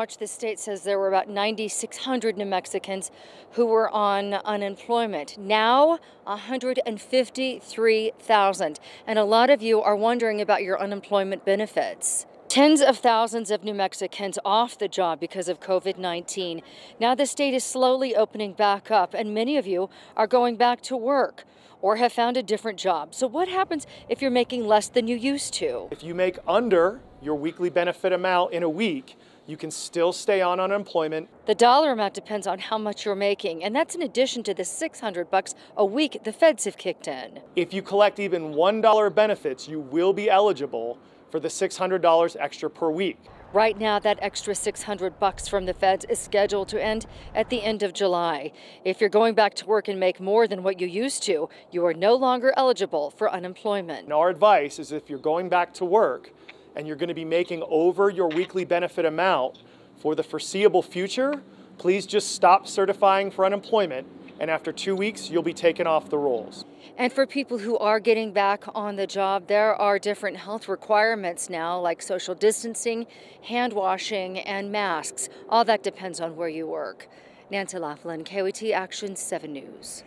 March, the state says there were about 9,600 New Mexicans who were on unemployment. Now, 153,000. And a lot of you are wondering about your unemployment benefits. Tens of thousands of New Mexicans off the job because of COVID 19. Now the state is slowly opening back up, and many of you are going back to work or have found a different job. So, what happens if you're making less than you used to? If you make under your weekly benefit amount in a week, you can still stay on unemployment. The dollar amount depends on how much you're making, and that's in addition to the 600 bucks a week the feds have kicked in. If you collect even $1 benefits, you will be eligible for the $600 extra per week. Right now, that extra 600 bucks from the feds is scheduled to end at the end of July. If you're going back to work and make more than what you used to, you are no longer eligible for unemployment. And our advice is if you're going back to work and you're going to be making over your weekly benefit amount for the foreseeable future, please just stop certifying for unemployment and after two weeks, you'll be taken off the rolls. And for people who are getting back on the job, there are different health requirements now, like social distancing, hand washing, and masks. All that depends on where you work. Nancy Laflin, KOAT Action 7 News.